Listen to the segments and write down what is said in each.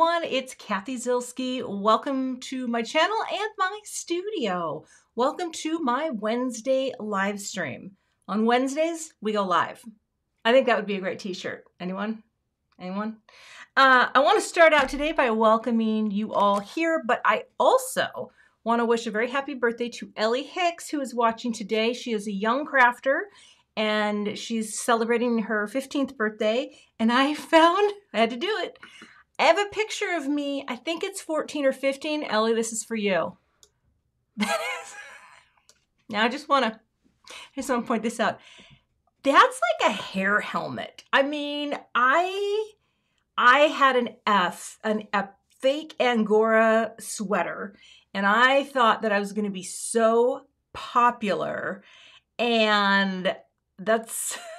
Everyone, it's Cathy Zielske. Welcome to my channel and my studio. Welcome to my Wednesday live stream. On Wednesdays, we go live. I think that would be a great t-shirt. Anyone? Anyone? Uh, I want to start out today by welcoming you all here, but I also want to wish a very happy birthday to Ellie Hicks, who is watching today. She is a young crafter and she's celebrating her 15th birthday. And I found, I had to do it. I have a picture of me. I think it's 14 or 15. Ellie, this is for you. That is. Now I just want to, I just want to point this out. That's like a hair helmet. I mean, I, I had an F, an a fake Angora sweater, and I thought that I was going to be so popular, and that's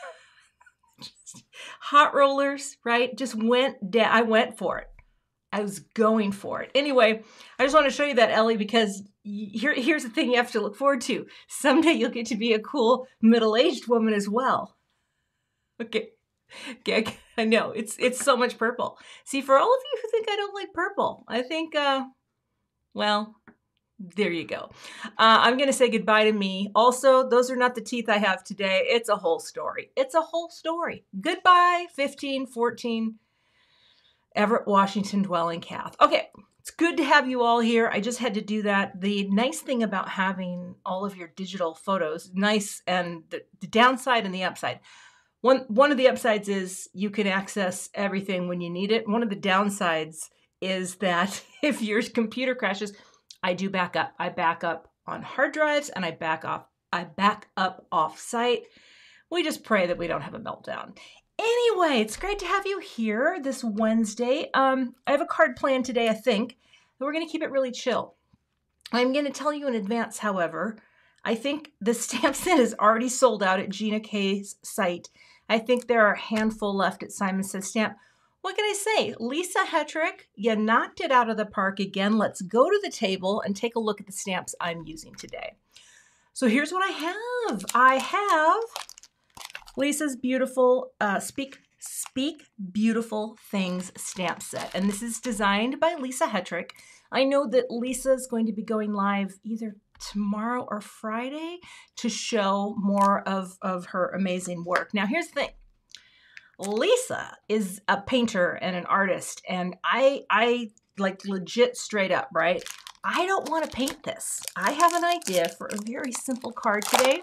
hot rollers, right? Just went down. I went for it. I was going for it. Anyway, I just want to show you that, Ellie, because here, here's the thing you have to look forward to. Someday you'll get to be a cool middle-aged woman as well. Okay. Okay, I know it's it's so much purple. See, for all of you who think I don't like purple, I think, uh, well, there you go. Uh, I'm going to say goodbye to me. Also, those are not the teeth I have today. It's a whole story. It's a whole story. Goodbye, 15, 14, Everett, Washington dwelling Kath. Okay, it's good to have you all here. I just had to do that. The nice thing about having all of your digital photos, nice and the, the downside and the upside. One, one of the upsides is you can access everything when you need it. One of the downsides is that if your computer crashes, I do back up. I back up on hard drives and I back off I back up off site. We just pray that we don't have a meltdown. Anyway, it's great to have you here this Wednesday. Um, I have a card plan today, I think, and we're going to keep it really chill. I'm going to tell you in advance, however, I think the stamp set is already sold out at Gina K's site. I think there are a handful left at Simon Says Stamp what can I say? Lisa Hetrick, you knocked it out of the park again. Let's go to the table and take a look at the stamps I'm using today. So here's what I have. I have Lisa's beautiful uh, Speak Speak Beautiful Things stamp set. And this is designed by Lisa Hetrick. I know that Lisa is going to be going live either tomorrow or Friday to show more of, of her amazing work. Now, here's the thing. Lisa is a painter and an artist, and I I like legit straight up, right? I don't want to paint this. I have an idea for a very simple card today.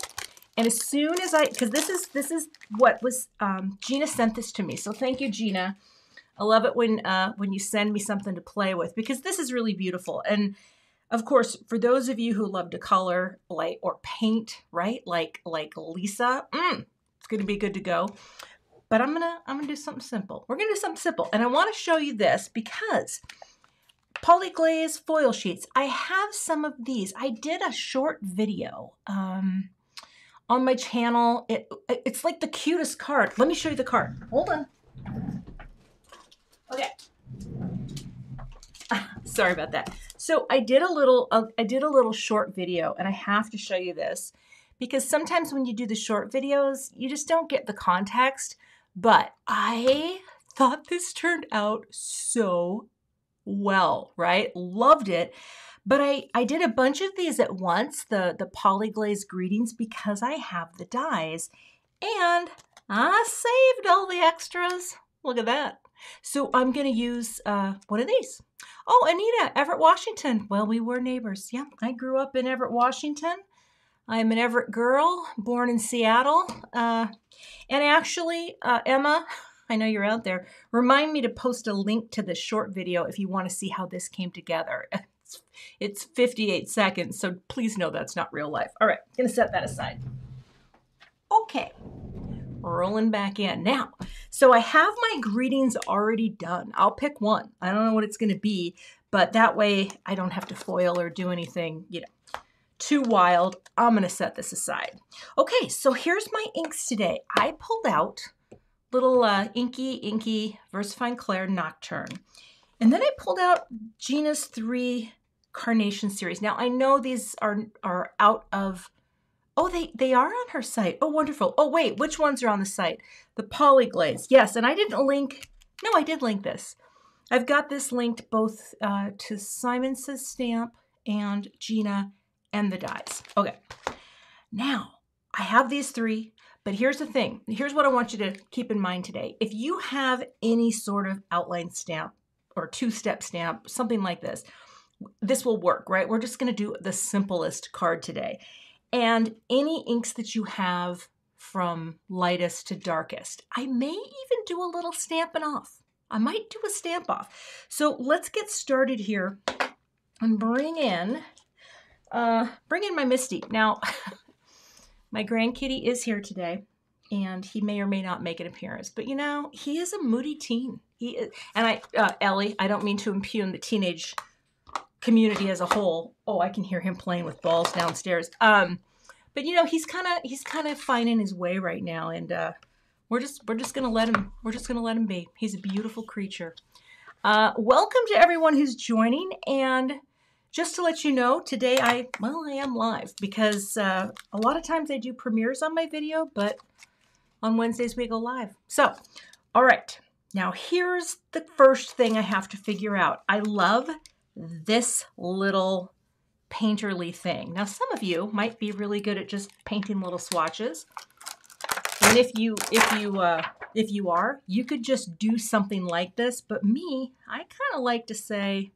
And as soon as I, because this is this is what was um, Gina sent this to me. So thank you, Gina. I love it when uh, when you send me something to play with because this is really beautiful. And of course, for those of you who love to color like or paint, right? Like like Lisa, mm, it's going to be good to go but I'm gonna I'm gonna do something simple. We're gonna do something simple, and I want to show you this because polyglaze foil sheets. I have some of these. I did a short video um, on my channel. It it's like the cutest card. Let me show you the card. Hold on. Okay. Sorry about that. So I did a little uh, I did a little short video, and I have to show you this because sometimes when you do the short videos, you just don't get the context. But I thought this turned out so well, right? Loved it. But I, I did a bunch of these at once, the, the polyglaze greetings, because I have the dies. And I saved all the extras. Look at that. So I'm going to use uh, one of these. Oh, Anita, Everett, Washington. Well, we were neighbors. Yeah, I grew up in Everett, Washington. I'm an Everett girl, born in Seattle. Uh, and actually, uh, Emma, I know you're out there, remind me to post a link to this short video if you want to see how this came together. It's, it's 58 seconds, so please know that's not real life. All right, gonna set that aside. Okay, rolling back in. Now, so I have my greetings already done. I'll pick one. I don't know what it's gonna be, but that way I don't have to foil or do anything, you know, too wild. I'm going to set this aside. Okay, so here's my inks today. I pulled out little uh, inky, inky VersaFine Clair Nocturne. And then I pulled out Gina's three Carnation series. Now, I know these are, are out of... Oh, they, they are on her site. Oh, wonderful. Oh, wait, which ones are on the site? The Polyglaze. Yes, and I didn't link... No, I did link this. I've got this linked both uh, to Simon Says Stamp and Gina and the dies. Okay, now I have these three, but here's the thing. Here's what I want you to keep in mind today. If you have any sort of outline stamp or two-step stamp, something like this, this will work, right? We're just going to do the simplest card today. And any inks that you have from lightest to darkest, I may even do a little stamping off. I might do a stamp off. So let's get started here and bring in, uh, bring in my MISTI. Now, my grandkitty is here today and he may or may not make an appearance. But you know, he is a moody teen. He is, and I, uh, Ellie, I don't mean to impugn the teenage community as a whole. Oh, I can hear him playing with balls downstairs. Um, but you know, he's kind of he's kind of finding his way right now, and uh, we're just we're just gonna let him we're just gonna let him be. He's a beautiful creature. Uh, welcome to everyone who's joining, and just to let you know, today I well I am live because uh, a lot of times I do premieres on my video, but on Wednesdays we go live. So, all right. Now here's the first thing I have to figure out. I love this little painterly thing. Now, some of you might be really good at just painting little swatches. And if you if you uh, if you are, you could just do something like this. But me, I kind of like to say,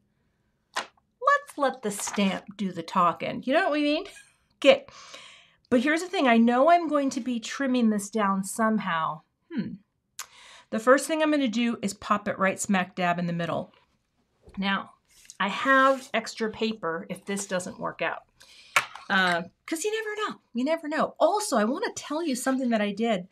let's let the stamp do the talking. You know what we mean? Okay. But here's the thing. I know I'm going to be trimming this down somehow. Hmm. The first thing I'm going to do is pop it right smack dab in the middle. Now, I have extra paper if this doesn't work out. Because uh, you never know. You never know. Also, I want to tell you something that I did.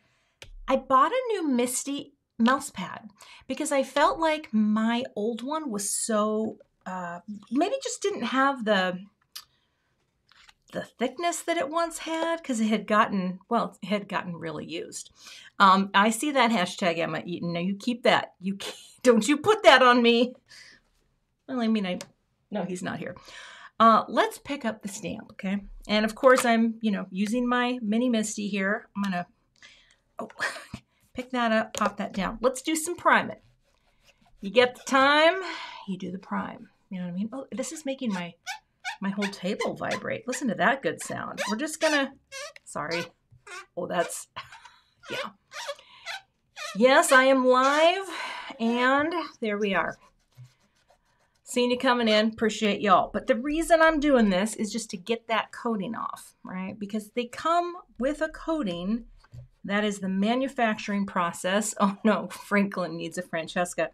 I bought a new MISTI mouse pad because I felt like my old one was so, uh, maybe just didn't have the the thickness that it once had because it had gotten well it had gotten really used um, i see that hashtag emma eaton now you keep that you don't you put that on me well, I mean, I no, he's not here. Uh, let's pick up the stamp, okay? And of course, I'm, you know, using my mini MISTI here. I'm gonna oh, pick that up, pop that down. Let's do some priming. You get the time, you do the prime. You know what I mean? Oh, this is making my my whole table vibrate. Listen to that good sound. We're just gonna, sorry. Oh, that's, yeah. Yes, I am live, and there we are. Seeing you coming in, appreciate y'all. But the reason I'm doing this is just to get that coating off, right? Because they come with a coating that is the manufacturing process. Oh no, Franklin needs a Francesca.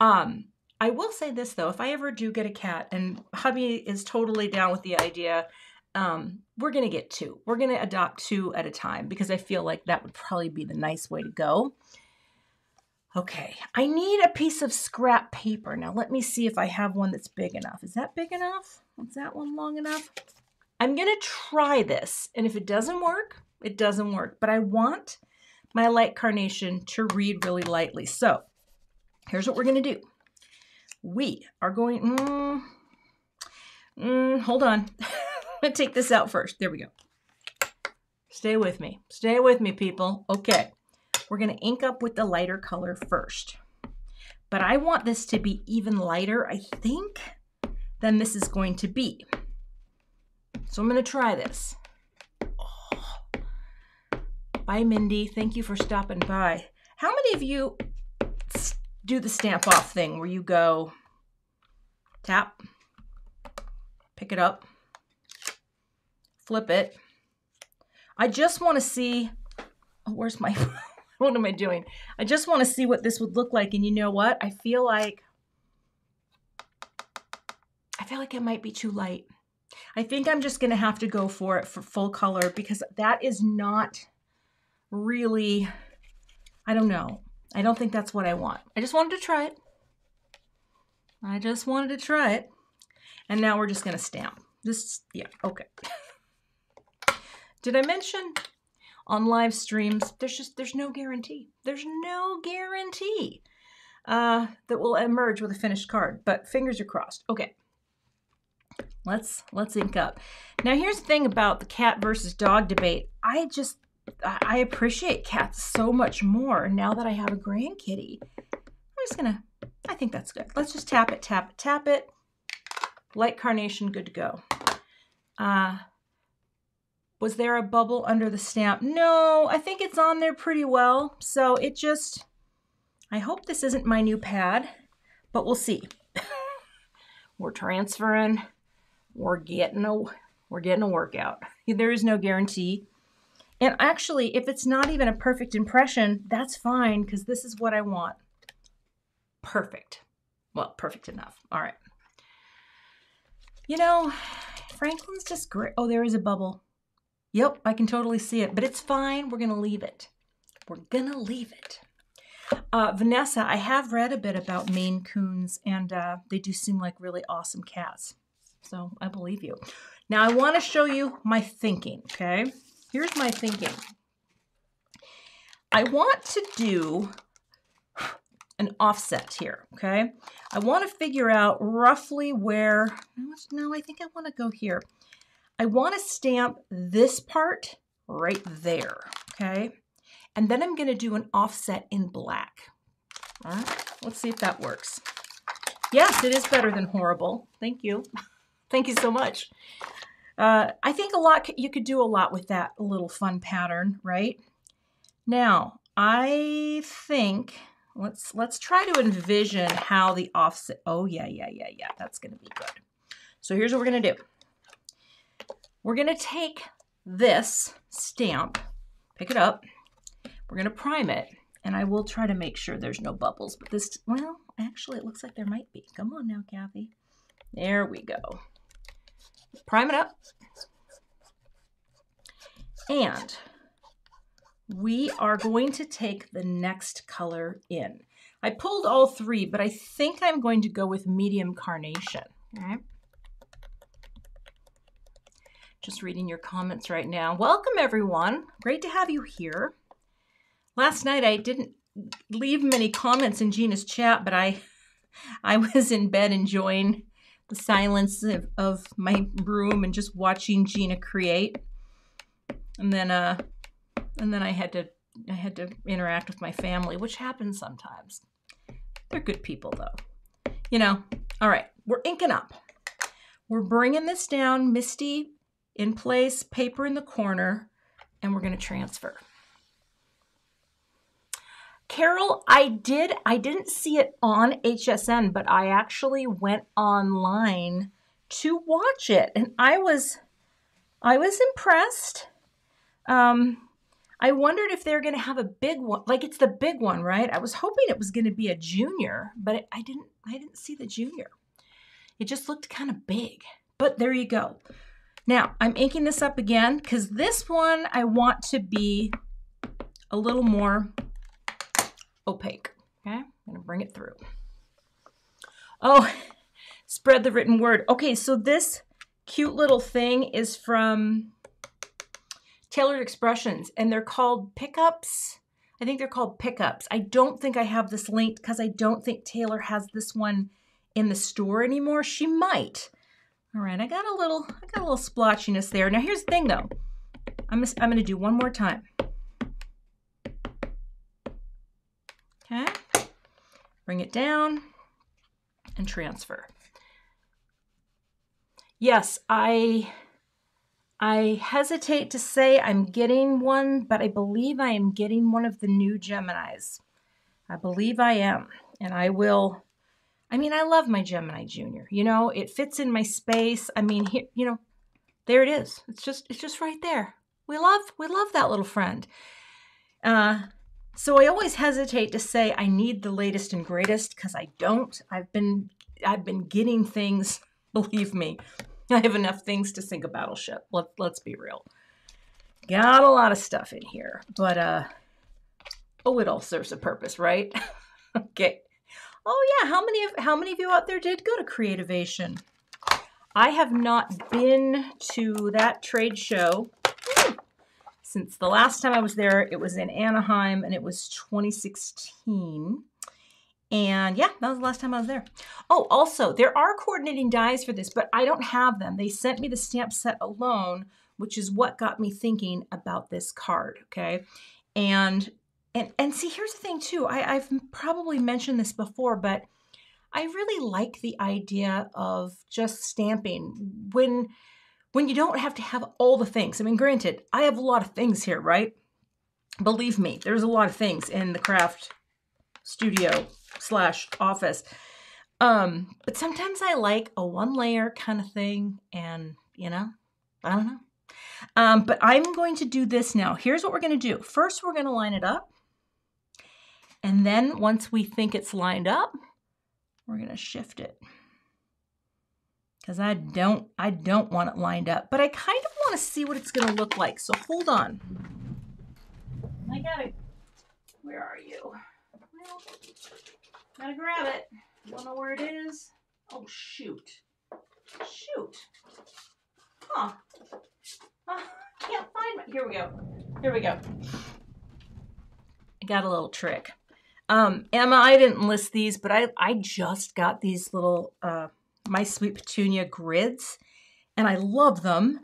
Um, I will say this though, if I ever do get a cat, and hubby is totally down with the idea, um, we're gonna get two. We're gonna adopt two at a time because I feel like that would probably be the nice way to go. Okay, I need a piece of scrap paper. Now let me see if I have one that's big enough. Is that big enough? Is that one long enough? I'm gonna try this, and if it doesn't work, it doesn't work. But I want my light carnation to read really lightly. So here's what we're gonna do. We are going, mm, mm, hold on. Take this out first. There we go. Stay with me. Stay with me, people. Okay. We're going to ink up with the lighter color first. But I want this to be even lighter, I think, than this is going to be. So I'm going to try this. Oh. Bye, Mindy. Thank you for stopping by. How many of you do the stamp off thing where you go tap, pick it up, flip it? I just want to see, oh, where's my what am I doing? I just want to see what this would look like. And you know what? I feel like, I feel like it might be too light. I think I'm just going to have to go for it for full color because that is not really, I don't know. I don't think that's what I want. I just wanted to try it. I just wanted to try it. And now we're just going to stamp. This, yeah, okay. Did I mention on live streams, there's just there's no guarantee. There's no guarantee uh, that will emerge with a finished card. But fingers are crossed. Okay, let's let's ink up. Now here's the thing about the cat versus dog debate. I just I appreciate cats so much more now that I have a grandkitty. I'm just gonna. I think that's good. Let's just tap it, tap it, tap it. Light carnation, good to go. Uh, was there a bubble under the stamp? No, I think it's on there pretty well. So it just, I hope this isn't my new pad, but we'll see. we're transferring, we're getting a, we're getting a workout. There is no guarantee. And actually, if it's not even a perfect impression, that's fine because this is what I want. Perfect. Well, perfect enough. All right. You know, Franklin's just great. Oh, there is a bubble. Yep, I can totally see it, but it's fine. We're going to leave it. We're going to leave it. Uh, Vanessa, I have read a bit about Maine Coons, and uh, they do seem like really awesome cats. So I believe you. Now I want to show you my thinking, okay? Here's my thinking. I want to do an offset here, okay? I want to figure out roughly where, no, I think I want to go here. I want to stamp this part right there, okay? And then I'm going to do an offset in black. All right, let's see if that works. Yes, it is better than horrible. Thank you. Thank you so much. Uh, I think a lot, you could do a lot with that little fun pattern, right? Now, I think, let's, let's try to envision how the offset, oh yeah, yeah, yeah, yeah, that's to be good. So here's what we're going to do. We're going to take this stamp, pick it up, we're going to prime it, and I will try to make sure there's no bubbles, but this, well, actually it looks like there might be. Come on now, Cathy. There we go prime it up. And we are going to take the next color in. I pulled all three, but I think I'm going to go with medium carnation. Right. Just reading your comments right now. Welcome, everyone. Great to have you here. Last night I didn't leave many comments in Gina's chat, but I I was in bed enjoying the silence of, of my room and just watching Gina create. And then uh and then I had to I had to interact with my family, which happens sometimes. They're good people though. You know, all right, we're inking up. We're bringing this down, MISTI in place, paper in the corner, and we're going to transfer. Carol, I did. I didn't see it on HSN, but I actually went online to watch it, and I was, I was impressed. Um, I wondered if they're going to have a big one, like it's the big one, right? I was hoping it was going to be a junior, but I didn't. I didn't see the junior. It just looked kind of big. But there you go. Now I'm inking this up again because this one I want to be a little more opaque. Okay, I'm gonna bring it through. Oh, spread the written word. Okay, so this cute little thing is from Taylored Expressions, and they're called pickups. I think they're called pickups. I don't think I have this linked because I don't think Taylor has this one in the store anymore. She might. All right, I got a little, I got a little splotchiness there. Now here's the thing though. I'm, I'm to do one more time. Okay, bring it down and transfer. Yes, I I hesitate to say I'm getting one, but I believe I am getting one of the new Geminis. I believe I am, and I will. I mean, I love my Gemini Junior. You know, it fits in my space. I mean, here, you know, there it is. It's just, it's just right there. We love, we love that little friend. Uh, so I always hesitate to say I need the latest and greatest because I don't. I've been I've been getting things, believe me. I have enough things to sink a battleship. Let, let's be real. Got a lot of stuff in here, but uh oh, it all serves a purpose, right? okay. Oh yeah, how many of how many of you out there did go to Creativation? I have not been to that trade show since the last time I was there, it was in Anaheim and it was 2016. And yeah, that was the last time I was there. Oh, also, there are coordinating dies for this, but I don't have them. They sent me the stamp set alone, which is what got me thinking about this card, okay? And and and see, here's the thing too. I, I've probably mentioned this before, but I really like the idea of just stamping when when you don't have to have all the things. I mean, granted, I have a lot of things here, right? Believe me, there's a lot of things in the craft studio slash office. Um, but sometimes I like a one layer kind of thing, and you know, I don't know. Um, but I'm going to do this now. Here's what we're going to do. First, we're going to line it up. And then once we think it's lined up, we're going to shift it. Because I don't, I don't want it lined up, but I kind of want to see what it's going to look like. So hold on. I gotta, where are you? Well, gotta grab it. Don't know where it is. Oh, shoot. Shoot. Huh. Uh, can't find my, here we go. Here we go. I got a little trick. Um, Emma, I didn't list these, but I, I just got these little uh, My Sweet Petunia grids, and I love them.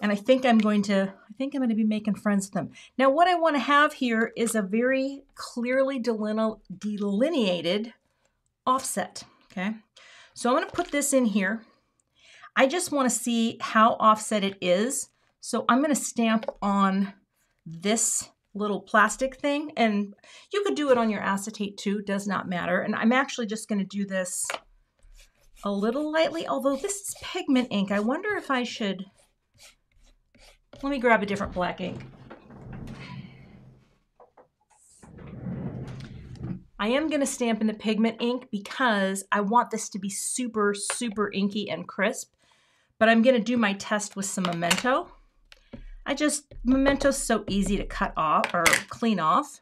And I think I'm going to, I think I'm going to be making friends with them. Now, what I want to have here is a very clearly delineated offset, okay? So I'm going to put this in here. I just want to see how offset it is. So I'm going to stamp on this little plastic thing. And you could do it on your acetate too, does not matter. And I'm actually just going to do this a little lightly, although this is pigment ink. I wonder if I should, let me grab a different black ink. I am going to stamp in the pigment ink because I want this to be super, super inky and crisp. But I'm going to do my test with some Memento. I just, Memento's so easy to cut off or clean off.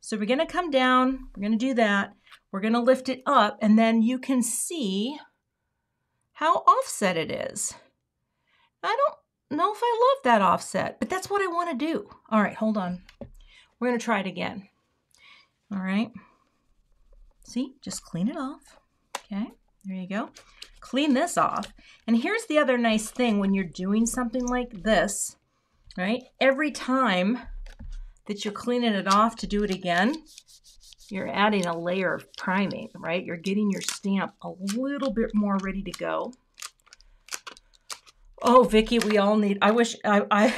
So we're gonna come down, we're gonna do that. We're gonna lift it up and then you can see how offset it is. I don't know if I love that offset, but that's what I wanna do. All right, hold on. We're gonna try it again. All right. See, just clean it off. Okay, there you go. Clean this off. And here's the other nice thing when you're doing something like this, right? Every time that you're cleaning it off to do it again, you're adding a layer of priming, right? You're getting your stamp a little bit more ready to go. Oh, Vicki, we all need, I wish, I, I,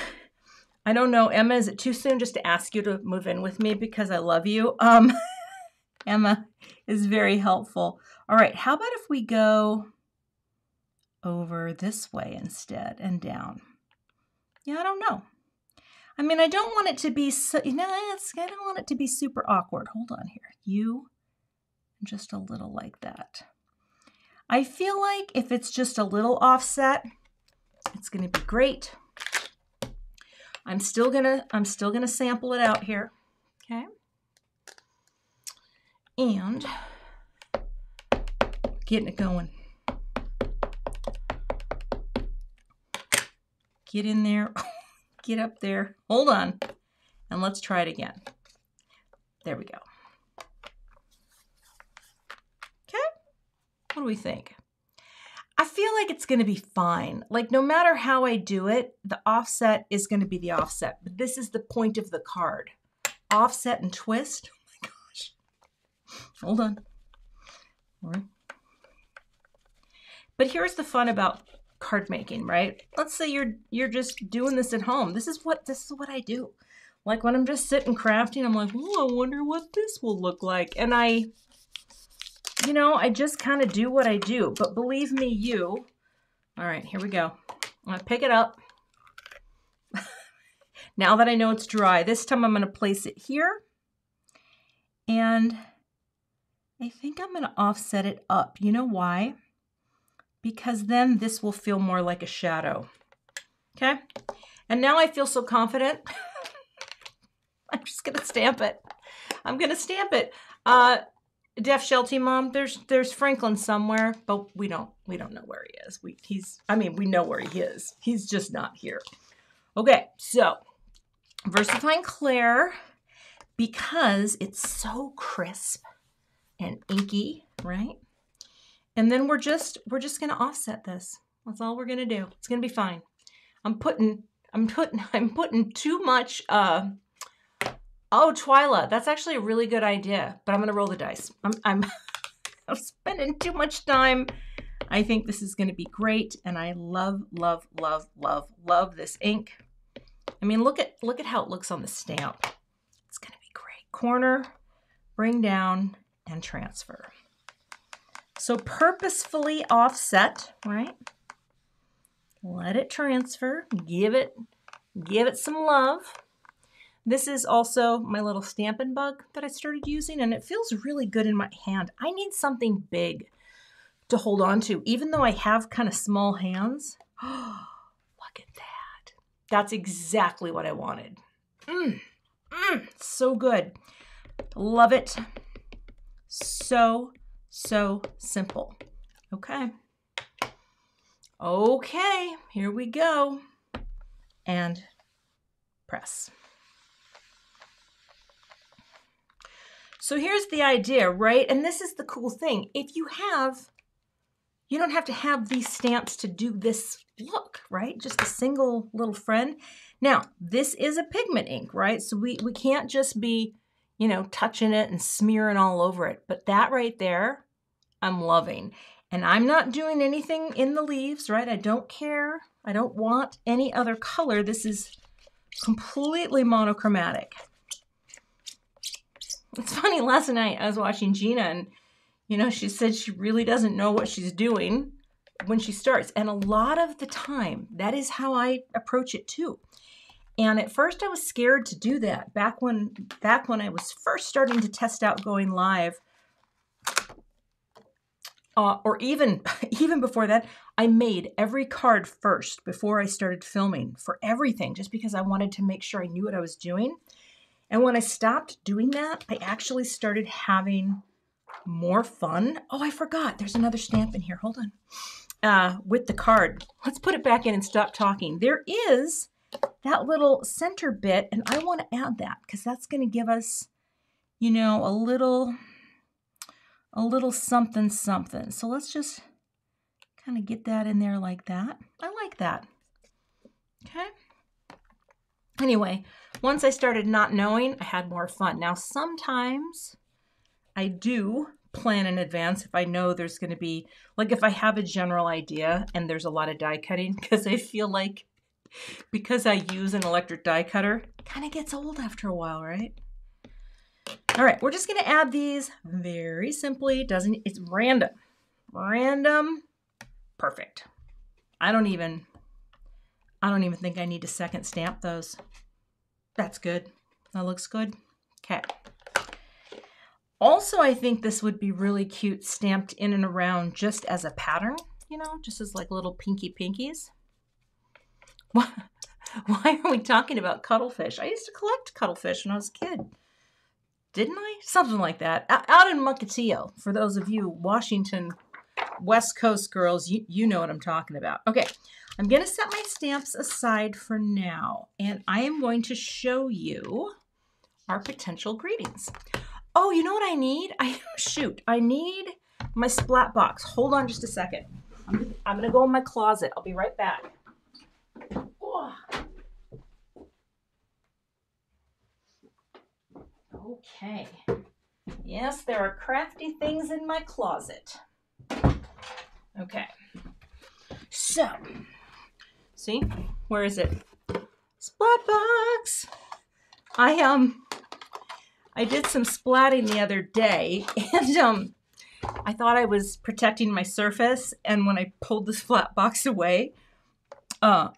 I don't know, Emma, is it too soon just to ask you to move in with me because I love you? Um, Emma is very helpful. All right, how about if we go over this way instead and down? Yeah, I don't know. I mean, I don't want it to be so, you know, it's, I don't want it to be super awkward. Hold on here. You, just a little like that. I feel like if it's just a little offset, it's going to be great. I'm still going to, I'm still going to sample it out here. Okay. And getting it going. Get in there. Get up there. Hold on. And let's try it again. There we go. Okay. What do we think? I feel like it's going to be fine. Like no matter how I do it, the offset is going to be the offset. But this is the point of the card. Offset and twist. Oh my gosh. Hold on. All right. But here's the fun about card making, right? Let's say you're you're just doing this at home. This is what this is what I do. Like when I'm just sitting crafting, I'm like, oh, I wonder what this will look like. And I, you know, I just kind of do what I do. But believe me, you, all right, here we go. I'm gonna pick it up. now that I know it's dry, this time I'm gonna place it here. And I think I'm gonna offset it up. You know why? Because then this will feel more like a shadow. Okay? And now I feel so confident. I'm just to stamp it. I'm to stamp it. Uh, Def Shelty Mom, there's there's Franklin somewhere, but we don't we don't know where he is. We he's I mean, we know where he is. He's just not here. Okay, so VersaFine Clair because it's so crisp and inky, right? And then we're just, we're just to offset this. That's all we're to do. It's to be fine. I'm putting, I'm putting, I'm putting too much, uh, oh, Twyla, that's actually a really good idea, but I'm to roll the dice. I'm, I'm, I'm spending too much time. I think this is to be great, and I love, love, love, love, love this ink. I mean, look at look at how it looks on the stamp. It's to be great. Corner, bring down, and transfer. So purposefully offset, right? Let it transfer. Give it, give it some love. This is also my little Stampin' Bug that I started using, and it feels really good in my hand. I need something big to hold on to, even though I have kind of small hands. look at that. That's exactly what I wanted. Mmm, so good. Love it. So, so simple. Okay. Okay, here we go. And press. So here's the idea, right? And this is the cool thing. If you have, you don't have to have these stamps to do this look, right? Just a single little friend. Now, this is a pigment ink, right? So we, we can't just be, you know, touching it and smearing all over it. But that right there, I'm loving. And I'm not doing anything in the leaves, right? I don't care. I don't want any other color. This is completely monochromatic. It's funny, last night I was watching Gina and, you know, she said she really doesn't know what she's doing when she starts. And a lot of the time, that is how I approach it too. And at first I was scared to do that back when back when I was first starting to test out going live. Uh, or even even before that, I made every card first before I started filming for everything, just because I wanted to make sure I knew what I was doing. And when I stopped doing that, I actually started having more fun. Oh, I forgot. There's another stamp in here. Hold on. Uh, with the card. Let's put it back in and stop talking. There is that little center bit, and I want to add that because that's going to give us, you know, a little, a little something something. So let's just kind of get that in there like that. I like that. Okay. Anyway, once I started not knowing, I had more fun. Now, sometimes I do plan in advance if I know there's going to be, like, if I have a general idea and there's a lot of die cutting, because I feel like because I use an electric die cutter, kind of gets old after a while, right? All right, we're just to add these very simply. Doesn't it's random. Random. Perfect. I don't even I don't even think I need to second stamp those. That's good. That looks good. Okay. Also, I think this would be really cute stamped in and around just as a pattern, you know, just as like little pinky pinkies. Why are we talking about cuttlefish? I used to collect cuttlefish when I was a kid. Didn't I? Something like that. Out in Mukilteo, for those of you Washington West Coast girls, you, you know what I'm talking about. Okay, I'm going to set my stamps aside for now, and I am going to show you our potential greetings. Oh, you know what I need? I Shoot, I need my splat box. Hold on just a second. I'm, going to go in my closet. I'll be right back. Oh. Okay. Yes, there are crafty things in my closet. Okay. So, See? Where is it? Splat box! I, um, I did some splatting the other day, and, um, I thought I was protecting my surface, and when I pulled the splat box away, uh,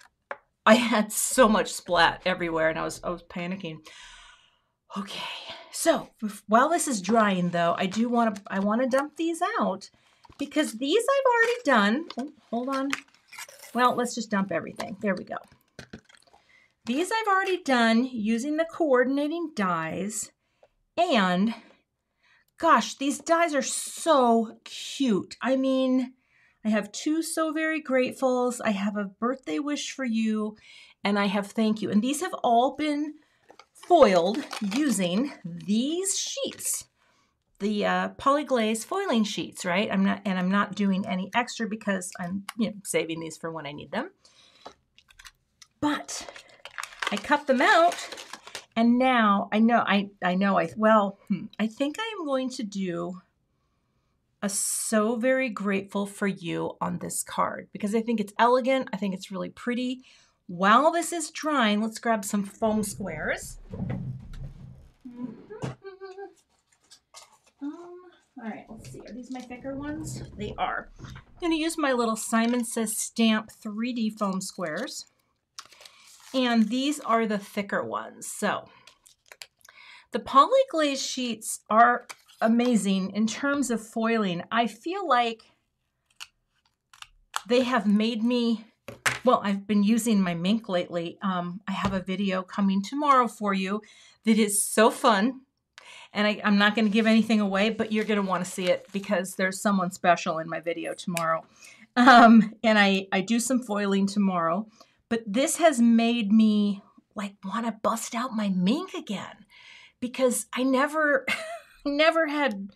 I had so much splat everywhere, and I was, I was panicking. Okay, so while this is drying, though, I do want to, I want to dump these out because these I've already done. Oh, hold on, well, let's just dump everything. There we go. These I've already done using the coordinating dies. And gosh, these dies are so cute. I mean, I have two So Very Gratefuls. I have a birthday wish for you. And I have thank you. And these have all been foiled using these sheets the uh, polyglaze foiling sheets, right? I'm not, and I'm not doing any extra because I'm, you know, saving these for when I need them. But I cut them out, and now I know, I, I know, I, well, hmm, I think I am going to do a so very grateful for you on this card because I think it's elegant. I think it's really pretty. While this is drying, let's grab some foam squares. Um, all right, let's see. Are these my thicker ones? They are. I'm going to use my little Simon Says Stamp 3D foam squares. And these are the thicker ones. So the polyglaze sheets are amazing in terms of foiling. I feel like they have made me, well, I've been using my MINC lately. Um, I have a video coming tomorrow for you that is so fun. And I, am not going to give anything away, but you're going to want to see it because there's someone special in my video tomorrow. Um, and I, I do some foiling tomorrow. But this has made me like want to bust out my MINC again because I never, never had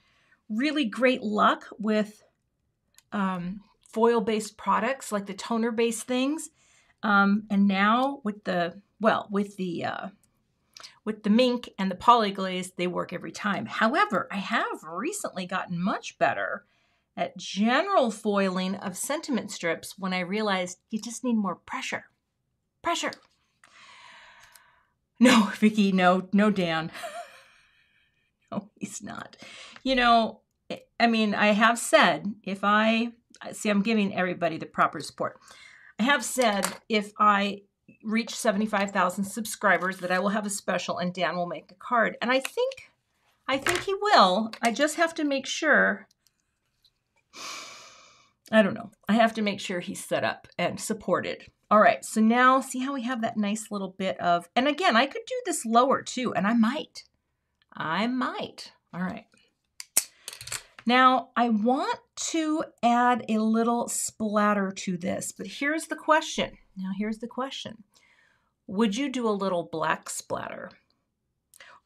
really great luck with um, foil-based products like the toner-based things. Um, and now with the well, with the uh, with the MINC and the polyglaze, they work every time. However, I have recently gotten much better at general foiling of sentiment strips when I realized you just need more pressure. Pressure. No, Vicki, no, no, Dan. no, he's not. You know, I mean, I have said if I see, I'm giving everybody the proper support. I have said if I reach 75,000 subscribers that I will have a special and Dan will make a card. And I think I think he will. I just have to make sure I don't know. I have to make sure he's set up and supported. All right, so now see how we have that nice little bit of, and again, I could do this lower too, and I might. I might. All right. Now, I want to add a little splatter to this, but here's the question. Now, here's the question. Would you do a little black splatter?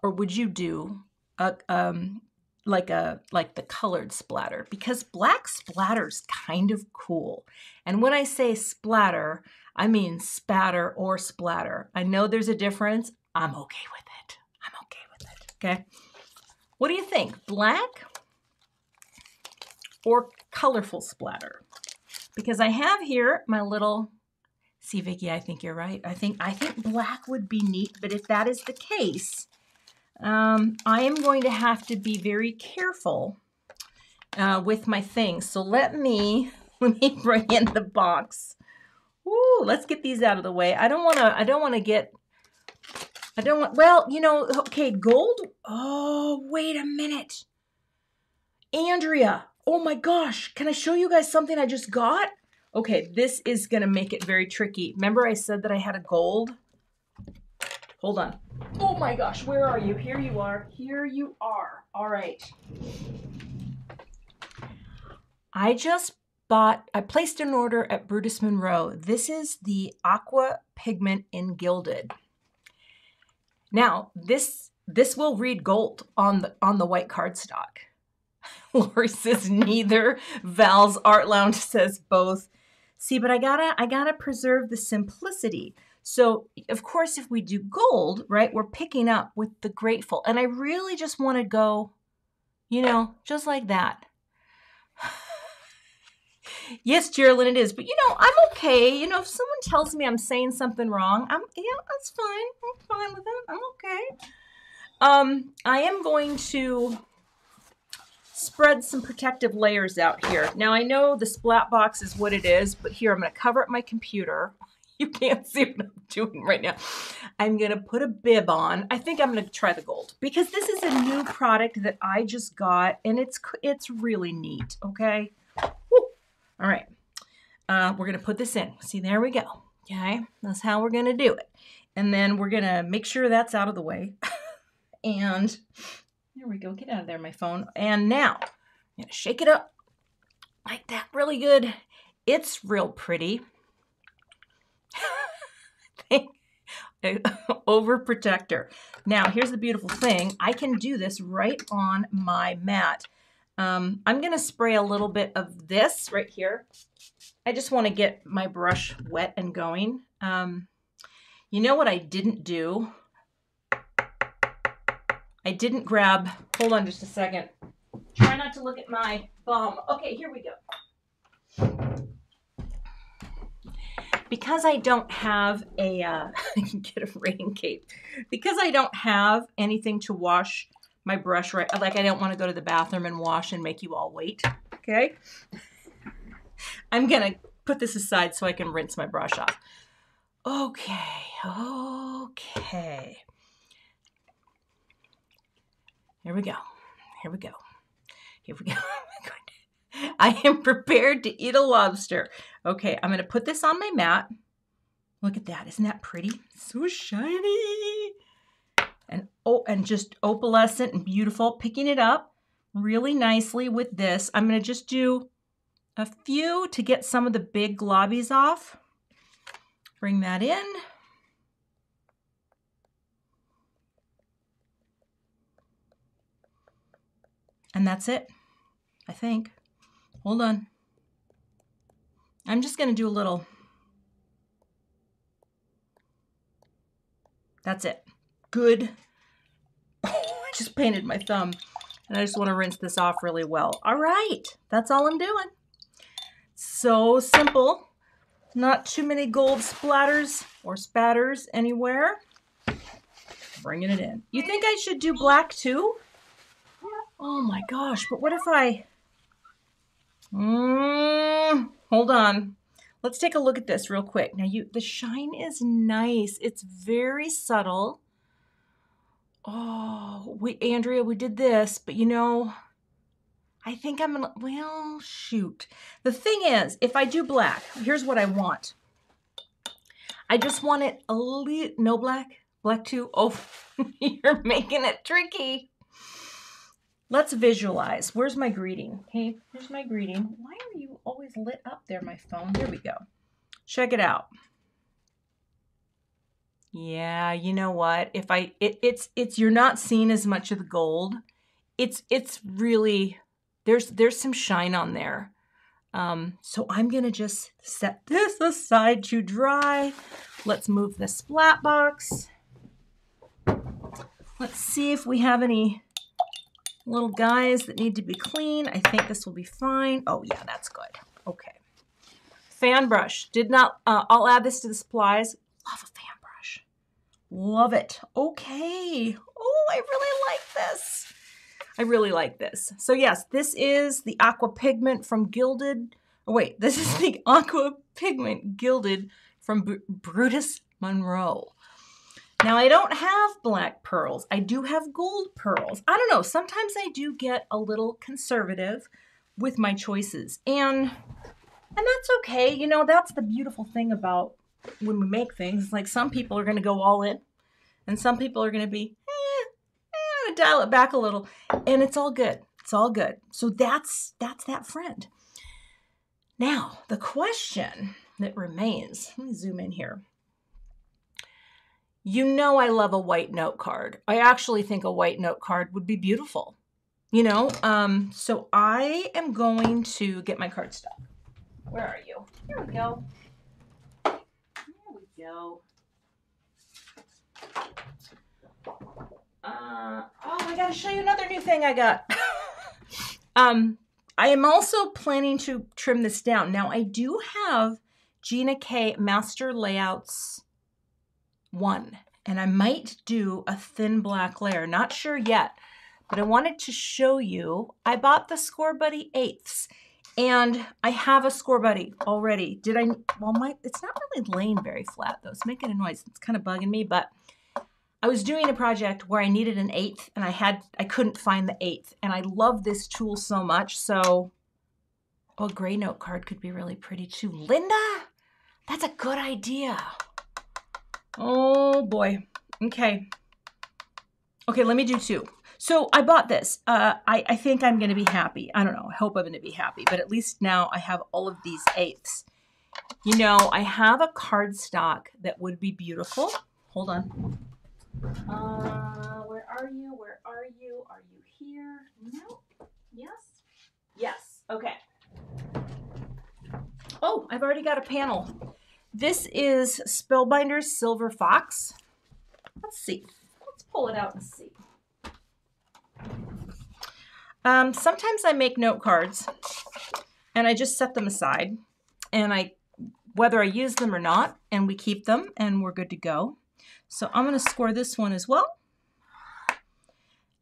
Or would you do a, um, like a like the colored splatter because black splatter's kind of cool. And when I say splatter, I mean spatter or splatter. I know there's a difference. I'm okay with it. I'm okay with it. Okay. What do you think? Black or colorful splatter? Because I have here my little See, Vicki, I think you're right. I think I think black would be neat, but if that is the case, um, I am going to have to be very careful uh, with my things. So let me let me bring in the box. Ooh, let's get these out of the way. I don't want to. I don't want to get. I don't want. Well, you know. Okay, gold. Oh, wait a minute, Andrea. Oh my gosh, can I show you guys something I just got? Okay, this is gonna make it very tricky. Remember I said that I had a gold? Hold on. Oh my gosh, where are you? Here you are. Here you are. All right. I just bought, I placed an order at Brutus Monroe. This is the Aqua Pigment in Gilded. Now, this this will read gold on the on the white cardstock. Lori says neither. Val's Art Lounge says both. See, but I gotta I gotta preserve the simplicity. So, of course, if we do gold, right, we're picking up with the grateful. And I really just want to go, you know, just like that. yes, Geraldine, it is. But, you know, I'm okay. You know, if someone tells me I'm saying something wrong, I'm, yeah, that's fine. I'm fine with it. I'm okay. Um, I am going to spread some protective layers out here. Now, I know the splat box is what it is, but here I'm going to cover up my computer. you can't see what I'm doing right now. I'm going to put a bib on. I think I'm going to try the gold because this is a new product that I just got and it's it's really neat, okay? Woo. All right. Uh, we're going to put this in. See, there we go. Okay, that's how we're going to do it. And then we're going to make sure that's out of the way. and we go. Get out of there, my phone. And now, I'm going to shake it up like that really good. It's real pretty. overprotector. Now, here's the beautiful thing. I can do this right on my mat. Um, I'm going to spray a little bit of this right here. I just want to get my brush wet and going. Um, you know what I didn't do? I didn't grab, hold on just a second. Try not to look at my bum. Okay, here we go. Because I don't have a, uh, get a rain cape. Because I don't have anything to wash my brush right, like I don't want to go to the bathroom and wash and make you all wait. Okay. I'm gonna put this aside so I can rinse my brush off. Okay, okay. Here we go. Here we go. Here we go. Oh I am prepared to eat a lobster. Okay, I'm going to put this on my mat. Look at that. Isn't that pretty? So shiny. And oh, and just opalescent and beautiful. Picking it up really nicely with this. I'm going to just do a few to get some of the big globbies off. Bring that in. And that's it, I think. Hold on. I'm just going to do a little. That's it. Good. Oh, I just painted my thumb. And I just want to rinse this off really well. All right. That's all I'm doing. So simple. Not too many gold splatters or spatters anywhere. Bringing it in. You think I should do black too? Oh my gosh, but what if I... Mm, hold on. Let's take a look at this real quick. Now, you the shine is nice. It's very subtle. Oh, we Andrea, we did this, but you know, I think I'm gonna, well, shoot. The thing is, if I do black, here's what I want. I just want it a little, no black, black too. Oh, you're making it tricky. Let's visualize. Where's my greeting? Okay, here's my greeting. Why are you always lit up there, my phone? Here we go. Check it out. Yeah, you know what? If I it, it's it's you're not seeing as much of the gold. It's it's really there's there's some shine on there. Um, so I'm gonna just set this aside to dry. Let's move the splat box. Let's see if we have any little guys that need to be clean. I think this will be fine. Oh yeah, that's good. Okay. Fan brush. Did not, uh, I'll add this to the supplies. Love a fan brush. Love it. Okay. Oh, I really like this. I really like this. So yes, this is the aqua pigment from Gilded. Oh, wait, this is the aqua pigment Gilded from Br Brutus Monroe. Now, I don't have black pearls. I do have gold pearls. I don't know. Sometimes I do get a little conservative with my choices. And and that's okay. You know, that's the beautiful thing about when we make things. It's like some people are going to go all in and some people are going to be eh, eh, dial it back a little and it's all good. It's all good. So that's that's that friend. Now, the question that remains, let me zoom in here. You know, I love a white note card. I actually think a white note card would be beautiful. You know, um, so I am going to get my card stock. Where are you? Here we go. Here we go. Uh, oh, I gotta show you another new thing I got. um, I am also planning to trim this down. Now, I do have Gina K Master Layouts one. And I might do a thin black layer. Not sure yet, but I wanted to show you. I bought the Score Buddy 8ths and I have a Score Buddy already. Did I, well, my, it's not really laying very flat though. It's making a noise. It's kind of bugging me, but I was doing a project where I needed an eighth and I had, I couldn't find the eighth and I love this tool so much. So, oh, a gray note card could be really pretty too. Linda, that's a good idea. Oh boy. Okay. Okay, let me do two. So I bought this. Uh, I, I think I'm going to be happy. I don't know. I hope I'm going to be happy. But at least now I have all of these eighths. You know, I have a cardstock that would be beautiful. Hold on. Uh, where are you? Where are you? Are you here? No. Yes? Yes. Okay. Oh, I've already got a panel. This is Spellbinder's Silver Fox. Let's see. Let's pull it out and see. Um, sometimes I make note cards and I just set them aside and I, whether I use them or not, and we keep them and we're good to go. So I'm going to score this one as well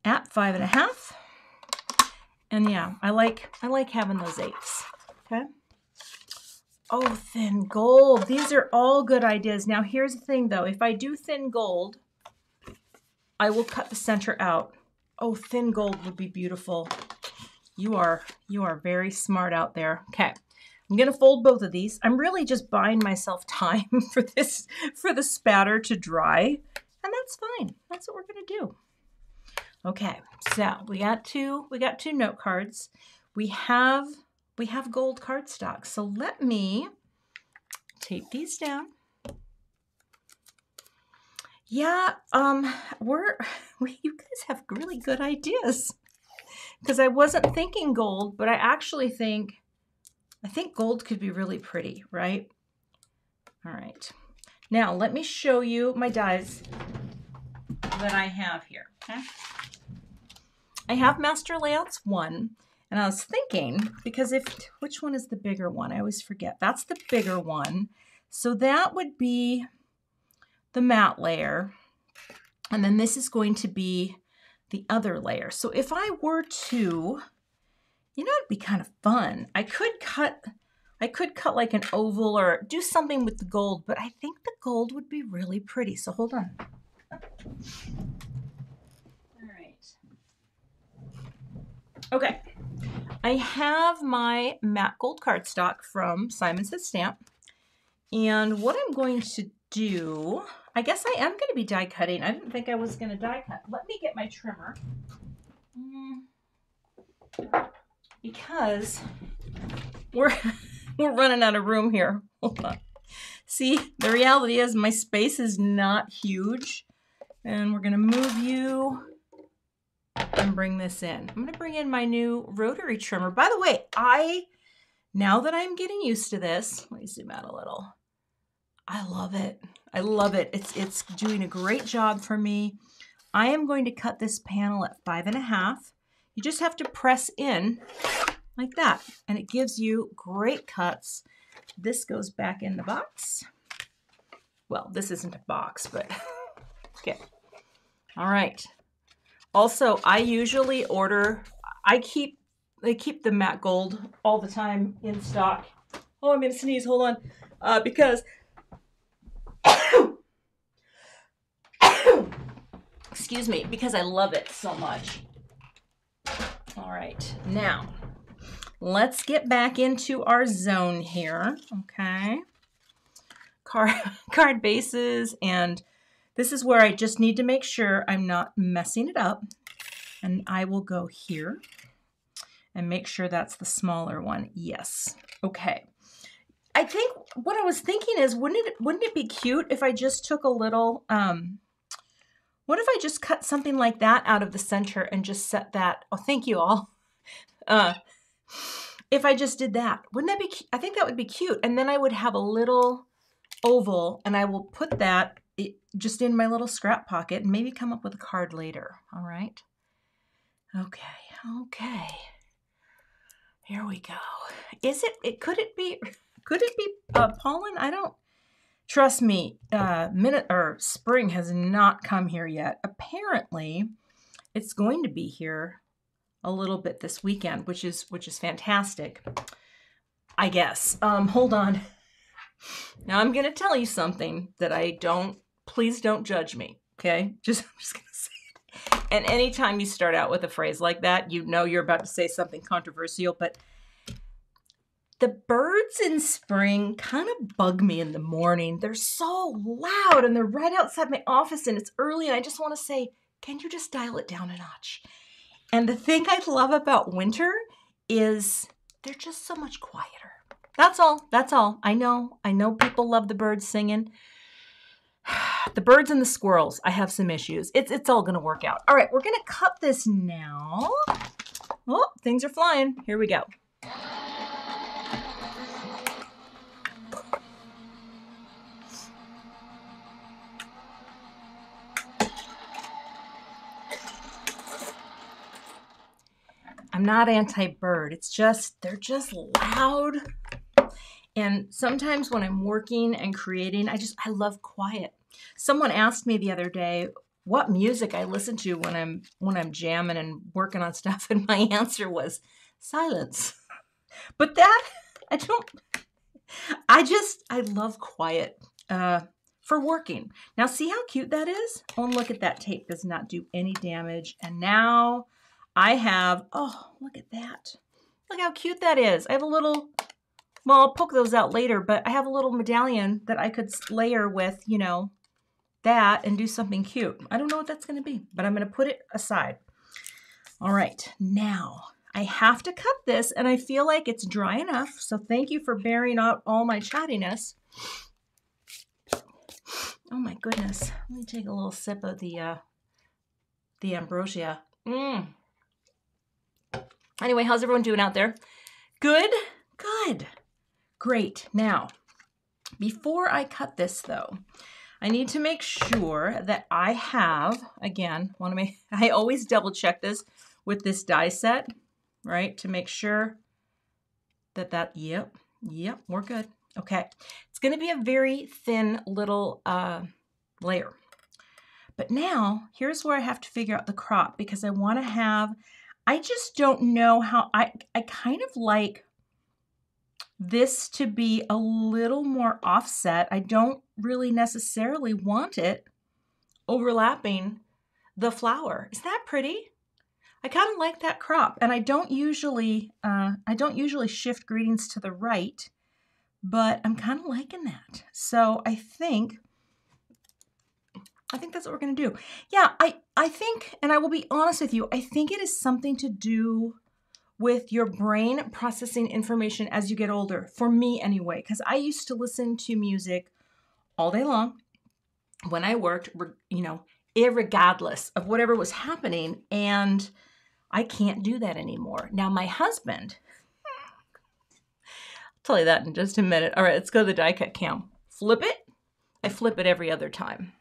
at five and a half. And yeah, I like, I like having those eights. Okay. Oh, thin gold. These are all good ideas. Now, here's the thing, though. If I do thin gold, I will cut the center out. Oh, thin gold would be beautiful. You are, you are very smart out there. Okay. I'm going to fold both of these. I'm really just buying myself time for this, for the spatter to dry. And that's fine. That's what we're going to do. Okay, so we got two, we got two note cards. We have, we have gold cardstock. So let me tape these down. Yeah, um, we're, we, you guys have really good ideas because I wasn't thinking gold, but I actually think, I think gold could be really pretty, right? All right. Now let me show you my dies that I have here, okay? I have Master Layouts 1, and I was thinking, because if, which one is the bigger one? I always forget. That's the bigger one. So that would be the matte layer, and then this is going to be the other layer. So if I were to, you know, it'd be kind of fun. I could cut, I could cut like an oval or do something with the gold, but I think the gold would be really pretty. So hold on. All right. Okay, I have my matte gold cardstock from Simon Says Stamp. And what I'm going to do, I guess I am going to be die cutting. I didn't think I was going to die cut. Let me get my trimmer. Mm. Because we're, we're running out of room here. Hold on. See, the reality is my space is not huge. And we're going to move you and bring this in. I'm going to bring in my new rotary trimmer. By the way, I, now that I'm getting used to this, let me zoom out a little. I love it. I love it. It's, it's doing a great job for me. I am going to cut this panel at five and a half. You just have to press in like that, and it gives you great cuts. This goes back in the box. Well, this isn't a box, but okay. All right. Also, I usually order, I keep, I keep the matte gold all the time in stock. Oh, I'm gonna sneeze, hold on. Uh, because, excuse me, because I love it so much. All right, now, let's get back into our zone here, okay? Card, card bases and this is where I just need to make sure I'm not messing it up. And I will go here and make sure that's the smaller one. Yes. Okay. I think what I was thinking is, wouldn't it wouldn't it be cute if I just took a little, um, what if I just cut something like that out of the center and just set that, oh, thank you all. Uh, if I just did that, wouldn't that be, I think that would be cute. And then I would have a little oval and I will put that just in my little scrap pocket and maybe come up with a card later. All right. Okay. Okay. Here we go. Is it, it could it be, could it be uh, pollen? I don't, trust me, uh, minute or spring has not come here yet. Apparently it's going to be here a little bit this weekend, which is, which is fantastic. I guess. Um, hold on. Now I'm going to tell you something that I don't please don't judge me. Okay. Just, I'm just going to say it. And anytime you start out with a phrase like that, you know you're about to say something controversial, but the birds in spring kind of bug me in the morning. They're so loud and they're right outside my office and it's early and I just want to say, can you just dial it down a notch? And the thing I love about winter is they're just so much quieter. That's all. That's all. I know. I know people love the birds singing the birds and the squirrels, I have some issues. It's, it's all going to work out. All right, we're going to cut this now. Oh, things are flying. Here we go. I'm not anti-bird. It's just, they're just loud. And sometimes when I'm working and creating, I just, I love quiet. Someone asked me the other day what music I listen to when I'm when I'm jamming and working on stuff and my answer was silence. But that I don't I just I love quiet uh for working. Now see how cute that is? Oh, look at that tape does not do any damage. And now I have, oh, look at that. Look how cute that is. I have a little, well, I'll poke those out later, but I have a little medallion that I could layer with, you know, that and do something cute. I don't know what that's going to be, but I'm going to put it aside. All right, now I have to cut this and I feel like it's dry enough. So thank you for bearing out all my chattiness. Oh my goodness. Let me take a little sip of the uh, the ambrosia. Mmm. Anyway, how's everyone doing out there? Good? Good. Great. Now, before I cut this though, I need to make sure that I have, again, want to make, I always double check this with this die set, right? To make sure that that, yep, yep, we're good. Okay. It's going to be a very thin little uh, layer. But now, here's where I have to figure out the crop because I want to have I just don't know how I I kind of like this to be a little more offset. I don't really necessarily want it overlapping the flower. Is that pretty? I kind of like that crop and I don't usually uh, I don't usually shift greetings to the right, but I'm kind of liking that. So I think I think that's what we're going to do. Yeah, I, I think, and I will be honest with you, I think it is something to do with your brain processing information as you get older, for me anyway, because I used to listen to music all day long when I worked, you know, regardless of whatever was happening. And I can't do that anymore. Now, my husband, I'll tell you that in just a minute. All right, let's go to the die cut cam. Flip it. I flip it every other time.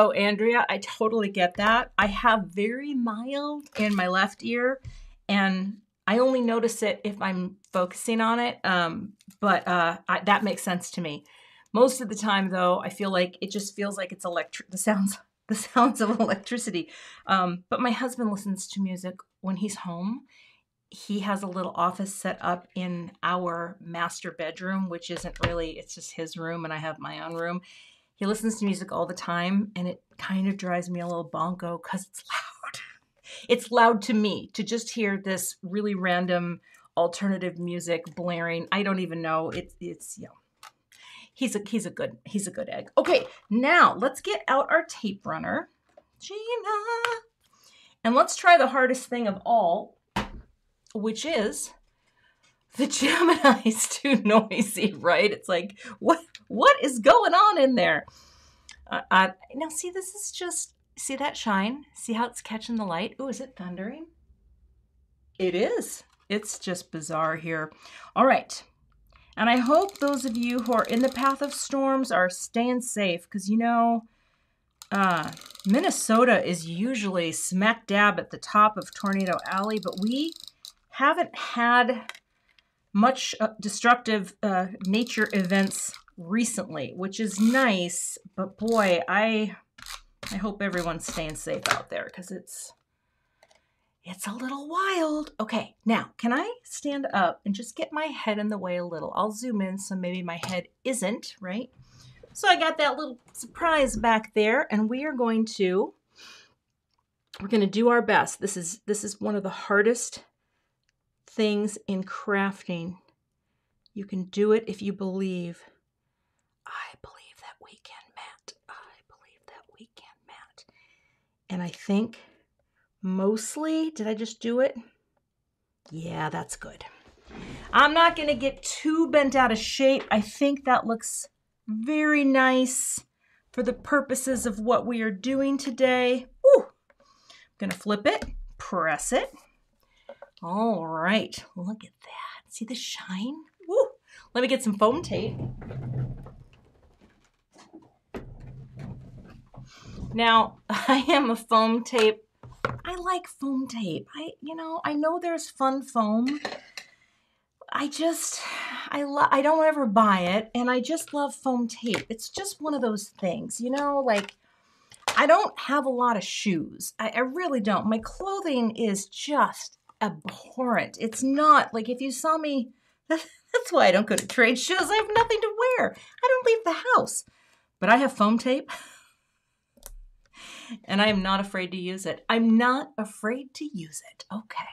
Oh, Andrea, I totally get that. I have very mild in my left ear, and I only notice it if I'm focusing on it. Um, but uh, I, that makes sense to me. Most of the time, though, I feel like it just feels like it's electric. The sounds, the sounds of electricity. Um, but my husband listens to music when he's home. He has a little office set up in our master bedroom, which isn't really, it's just his room, and I have my own room he listens to music all the time, and it kind of drives me a little bonko because it's loud. It's loud to me to just hear this really random alternative music blaring. I don't even know. It's it's you know. He's a he's a good he's a good egg. Okay, now let's get out our tape runner, Gina, and let's try the hardest thing of all, which is the Gemini's too noisy, right? It's like, what what is going on in there? Uh, uh, now, see, this is just, see that shine? See how it's catching the light? Oh, is it thundering? It is. It's just bizarre here. All right. And I hope those of you who are in the path of storms are staying safe because, you know, uh, Minnesota is usually smack dab at the top of Tornado Alley, but we haven't had much uh, destructive uh, nature events recently, which is nice. But boy, I I hope everyone's staying safe out there because it's it's a little wild. Okay, now can I stand up and just get my head in the way a little? I'll zoom in so maybe my head isn't right. So I got that little surprise back there, and we are going to we're going to do our best. This is this is one of the hardest things in crafting. You can do it if you believe. I believe that we can, Matt. I believe that we can, Matt. And I think mostly, did I just do it? Yeah, that's good. I'm not going to get too bent out of shape. I think that looks very nice for the purposes of what we are doing today. Ooh, I'm going to flip it, press it, all right, look at that. See the shine? Let me get some foam tape. Now, I am a foam tape. I like foam tape. I, you know, I know there's fun foam. I just, I love, I don't ever buy it, and I just love foam tape. It's just one of those things, you know, like, I don't have a lot of shoes. I, I really don't. My clothing is just abhorrent. It's not, like, if you saw me, that's why I don't go to trade shows. I have nothing to wear. I don't leave the house. But I have foam tape and I am not afraid to use it. I'm not afraid to use it. Okay.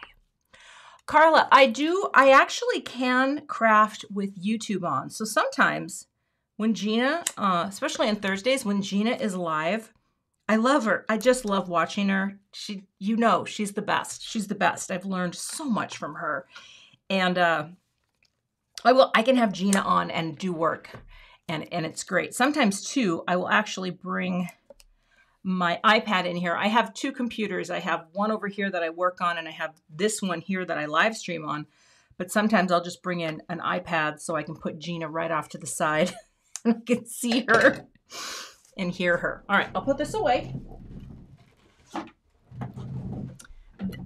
Carla, I do, I actually can craft with YouTube on. So sometimes when Gina, uh, especially on Thursdays, when Gina is live, I love her. I just love watching her. She, you know, she's the best. She's the best. I've learned so much from her. And uh, I will, I can have Gina on and do work and, and it's great. Sometimes too, I will actually bring my iPad in here. I have two computers. I have one over here that I work on, and I have this one here that I live stream on. But sometimes I'll just bring in an iPad so I can put Gina right off to the side and I can see her and hear her. All right, I'll put this away.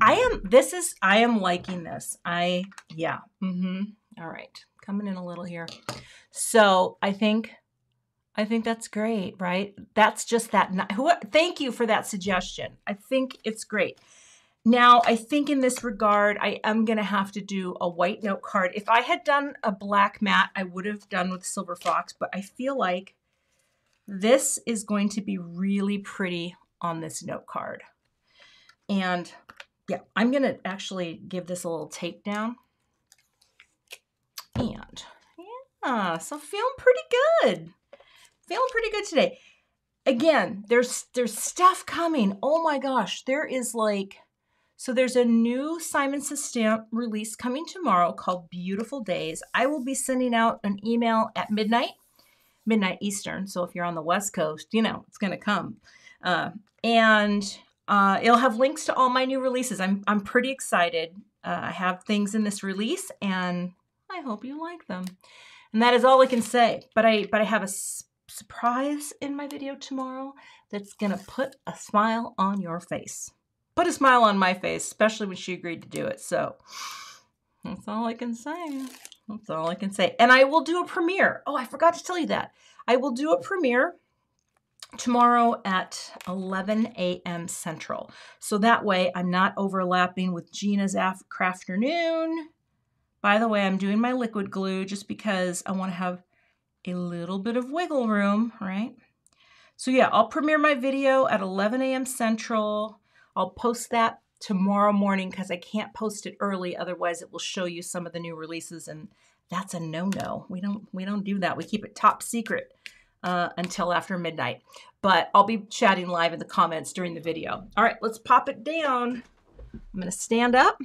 I am, this is, I am liking this. I, yeah. Mm-hmm. All right, coming in a little here. So I think I think that's great, right? That's just that. Who, thank you for that suggestion. I think it's great. Now, I think in this regard, I am going to have to do a white note card. If I had done a black mat, I would have done with Silver Fox, but I feel like this is going to be really pretty on this note card. And yeah, I'm going to actually give this a little tape down. And yeah, so feeling pretty good feeling pretty good today. Again, there's there's stuff coming. Oh my gosh, there is like so there's a new Simon Stamp release coming tomorrow called Beautiful Days. I will be sending out an email at midnight, midnight Eastern. So if you're on the West Coast, you know it's going to come, uh, and uh, it'll have links to all my new releases. I'm I'm pretty excited. Uh, I have things in this release, and I hope you like them. And that is all I can say. But I but I have a surprise in my video tomorrow that's going to put a smile on your face. Put a smile on my face, especially when she agreed to do it. So that's all I can say. That's all I can say. And I will do a premiere. Oh, I forgot to tell you that. I will do a premiere tomorrow at 11 a.m. Central. So that way I'm not overlapping with Gina's afternoon. By the way, I'm doing my liquid glue just because I want to have a little bit of wiggle room, right? So yeah, I'll premiere my video at 11 a.m. Central. I'll post that tomorrow morning because I can't post it early. Otherwise, it will show you some of the new releases, and that's a no-no. We don't we don't do that. We keep it top secret uh, until after midnight. But I'll be chatting live in the comments during the video. All right, let's pop it down. I'm gonna stand up.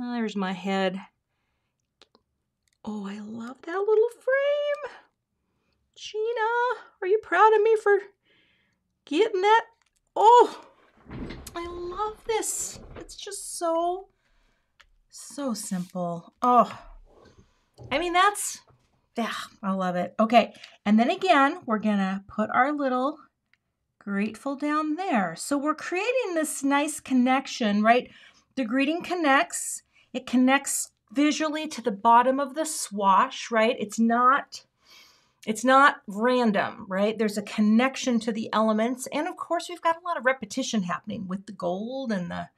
Oh, there's my head. Oh, I love that little frame. Gina, are you proud of me for getting that? Oh, I love this. It's just so, so simple. Oh, I mean, that's, yeah, I love it. Okay, and then again, we're going to put our little grateful down there. So we're creating this nice connection, right? The greeting connects. It connects visually to the bottom of the swash, right? It's not it's not random, right? There's a connection to the elements. And of course, we've got a lot of repetition happening with the gold and the,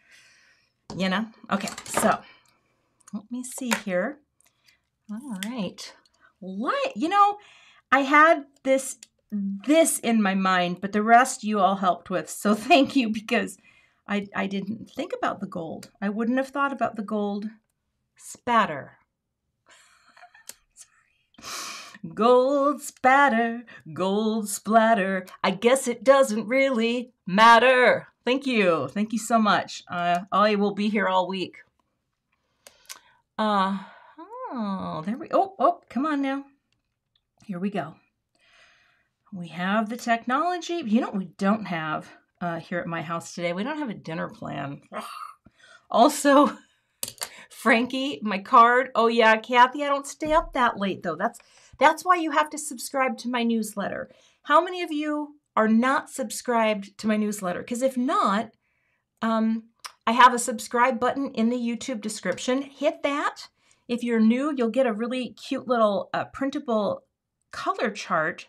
you know. Okay, so let me see here. All right. What? You know, I had this this in my mind, but the rest you all helped with. So thank you because I, I didn't think about the gold. I wouldn't have thought about the gold spatter. Sorry. Gold spatter, gold splatter. I guess it doesn't really matter. Thank you. Thank you so much. Uh, I will be here all week. Uh, oh, there we Oh, oh, come on now. Here we go. We have the technology. You know we don't have uh, here at my house today? We don't have a dinner plan. Also, Frankie, my card. Oh yeah, Cathy, I don't stay up that late though. That's that's why you have to subscribe to my newsletter. How many of you are not subscribed to my newsletter? Because if not, um, I have a subscribe button in the YouTube description. Hit that. If you're new, you'll get a really cute little uh, printable color chart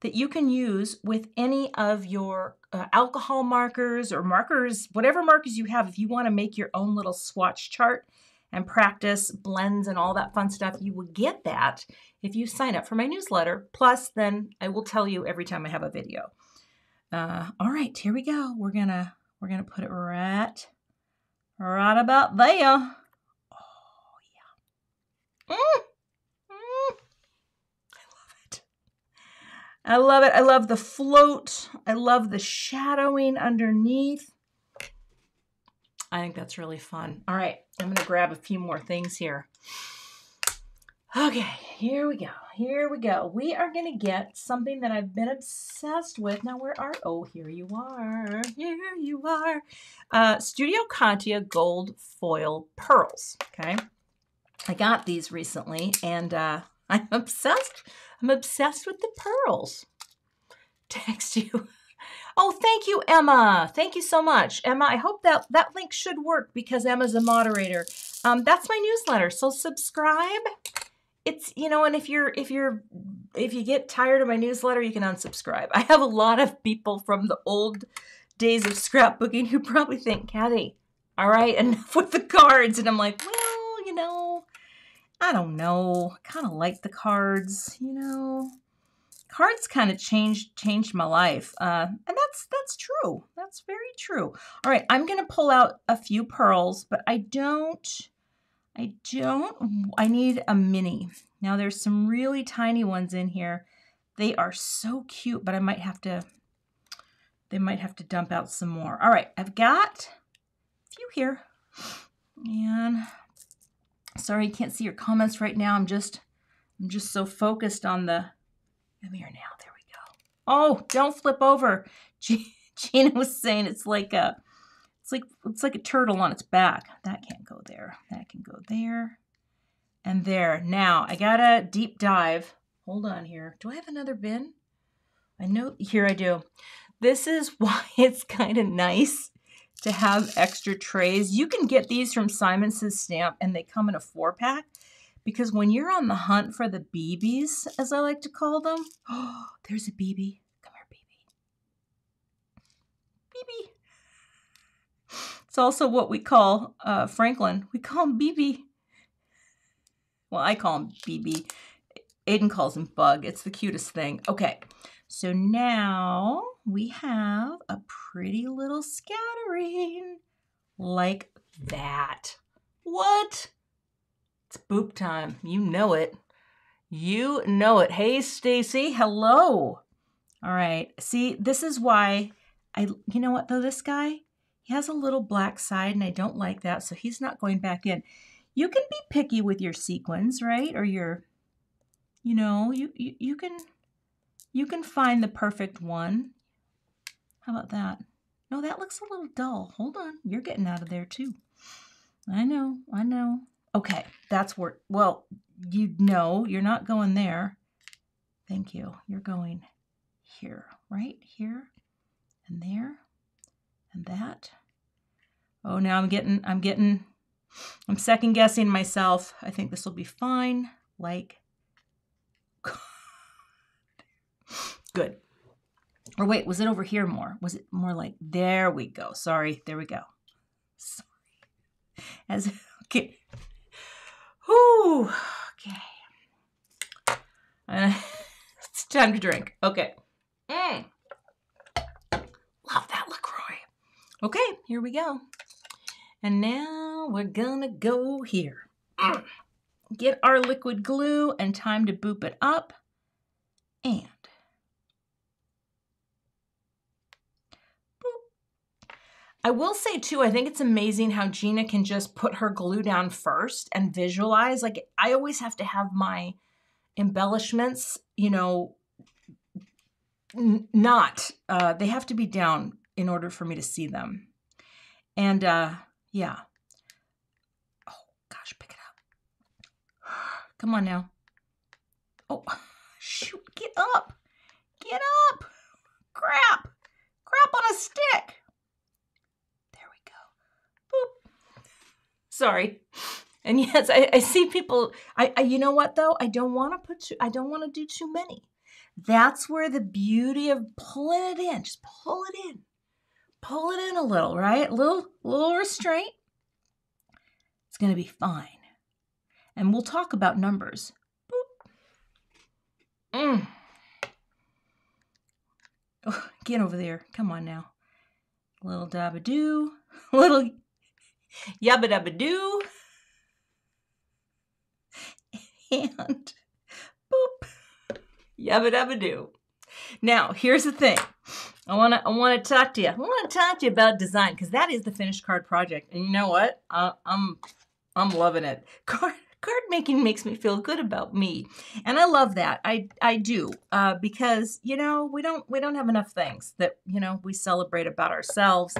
that you can use with any of your uh, alcohol markers or markers, whatever markers you have. If you want to make your own little swatch chart and practice blends and all that fun stuff, you will get that if you sign up for my newsletter. Plus, then I will tell you every time I have a video. Uh, all right, here we go. We're gonna we're gonna put it right right about there. Oh yeah. Mm. Mm. I love it. I love it. I love the float. I love the shadowing underneath. I think that's really fun. All right, I'm going to grab a few more things here. Okay, here we go. Here we go. We are going to get something that I've been obsessed with. Now, where are, oh, here you are. Here you are. Uh, Studio Katia Gold Foil Pearls, okay? I got these recently, and uh, I'm obsessed. I'm obsessed with the pearls. Text you. Oh, thank you, Emma. Thank you so much. Emma, I hope that that link should work because Emma's a moderator. Um, that's my newsletter. So subscribe. It's, you know, and if you're, if you're, if you get tired of my newsletter, you can unsubscribe. I have a lot of people from the old days of scrapbooking who probably think, Cathy, all right, enough with the cards. And I'm like, well, you know, I don't know. I kind of like the cards, you know cards kind of changed changed my life uh, and that's that's true. That's very true. All right i'm gonna pull out a few pearls but i don't i don't i need a mini. Now there's some really tiny ones in here. They are so cute but i might have to they might have to dump out some more. All right i've got a few here. And sorry you can't see your comments right now. I'm just i'm just so focused on the Come here now. There we go. Oh, don't flip over. Gina was saying it's like a it's like it's like a turtle on its back. That can't go there. That can go there. And there. Now I gotta deep dive. Hold on here. Do I have another bin? I know here I do. This is why it's kind of nice to have extra trays. You can get these from Simon Says Stamp and they come in a four pack. Because when you're on the hunt for the BBs, as I like to call them, oh, there's a BB. Come here, BB. BB. It's also what we call uh, Franklin. We call him BB. Well, I call him BB. Aiden calls him Bug. It's the cutest thing. Okay, so now we have a pretty little scattering like that. What? It's boop time. You know it. You know it. Hey, Stacy. Hello. All right. See, this is why I, you know what, though, this guy, he has a little black side and I don't like that. So he's not going back in. You can be picky with your sequins, right? Or your, you know, you, you, you can, you can find the perfect one. How about that? No, that looks a little dull. Hold on. You're getting out of there too. I know. I know. Okay, that's where, well, you know you're not going there. Thank you. You're going here, right? Here and there and that. Oh, now I'm getting, I'm getting, I'm second guessing myself. I think this will be fine. Like, good. Or wait, was it over here more? Was it more like, there we go. Sorry, there we go. Sorry. As, okay. Whew. Okay. It's time to drink. Okay. Mm. Love that LaCroix. Okay, here we go. And now we're gonna go here. Mm. Get our liquid glue and time to boop it up. And I will say too, I think it's amazing how Gina can just put her glue down first and visualize. Like I always have to have my embellishments, you know, not. Uh, they have to be down in order for me to see them. And uh, yeah. Oh gosh, pick it up. Come on now. Oh, shoot, get up. Get up. Crap. Crap on a stick. There we go. Boop. Sorry. And yes, I, I see people. I, I, you know what though? I don't want to put. Too, I don't want to do too many. That's where the beauty of pulling it in. Just pull it in. Pull it in a little, right? A little, little restraint. It's gonna be fine. And we'll talk about numbers. Mm. Oh, get over there. Come on now. Little dabba doo. Little yabba dabba doo and boop, yabba dabba doo. Now, here's the thing. I want to I want to talk to you. I want to talk to you about design because that is the finished card project. And you know what? Uh, I'm I'm loving it. Card card making makes me feel good about me, and I love that. I I do uh, because you know we don't we don't have enough things that you know we celebrate about ourselves,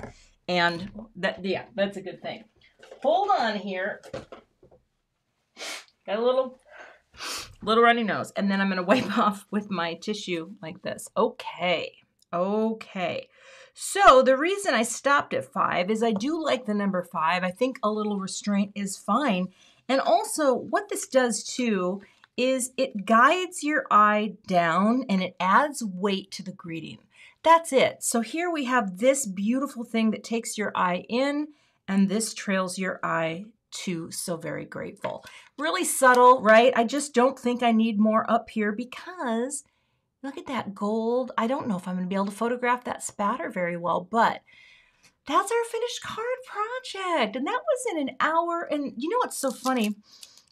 and that yeah that's a good thing. Hold on here. Got a little little runny nose. And then I'm going to wipe off with my tissue like this. Okay. Okay. So the reason I stopped at five is I do like the number five. I think a little restraint is fine. And also, what this does too is it guides your eye down and it adds weight to the greeting. That's it. So here we have this beautiful thing that takes your eye in and this trails your eye to So Very Grateful. Really subtle, right? I just don't think I need more up here because look at that gold. I don't know if I'm going to be able to photograph that spatter very well, but that's our finished card project. And that was in an hour. And you know what's so funny?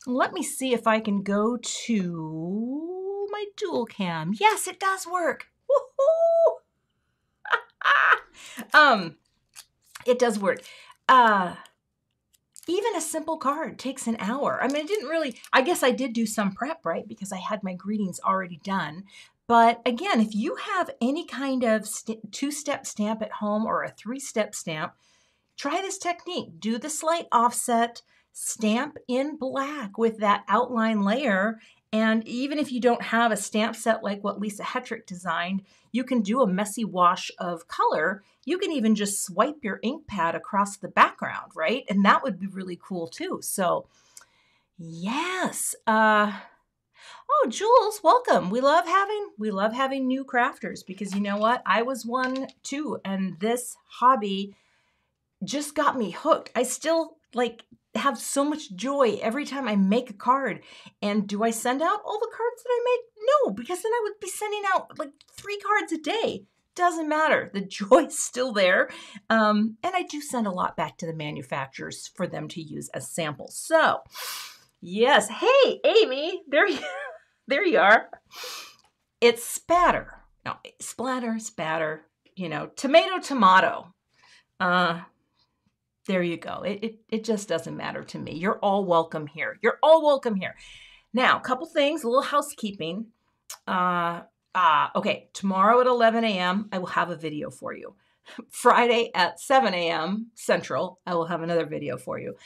Let me see if I can go to my dual cam. Yes, it does work. um, it does work. Uh, even a simple card takes an hour. I mean, I didn't really, I guess I did do some prep, right? Because I had my greetings already done. But again, if you have any kind of st- two step stamp at home or a three step stamp, try this technique. Do the slight offset, stamp in black with that outline layer, and even if you don't have a stamp set like what Lisa Hetrick designed, you can do a messy wash of color. You can even just swipe your ink pad across the background, right? And that would be really cool too. So, yes. Uh, oh, Jules, welcome. We love having we love having new crafters because you know what? I was one too, and this hobby just got me hooked. I still like have so much joy every time I make a card. And do I send out all the cards that I make? No, because then I would be sending out like three cards a day. Doesn't matter. The joy's still there. Um, and I do send a lot back to the manufacturers for them to use as samples. So, yes. Hey, Amy, there you, there you are. It's spatter. No, splatter, spatter, you know, tomato, tomato. Uh, there you go. It, it, it just doesn't matter to me. You're all welcome here. You're all welcome here. Now, a couple things, a little housekeeping. Uh, uh, okay, tomorrow at 11 a.m., I will have a video for you. Friday at 7 a.m. Central, I will have another video for you.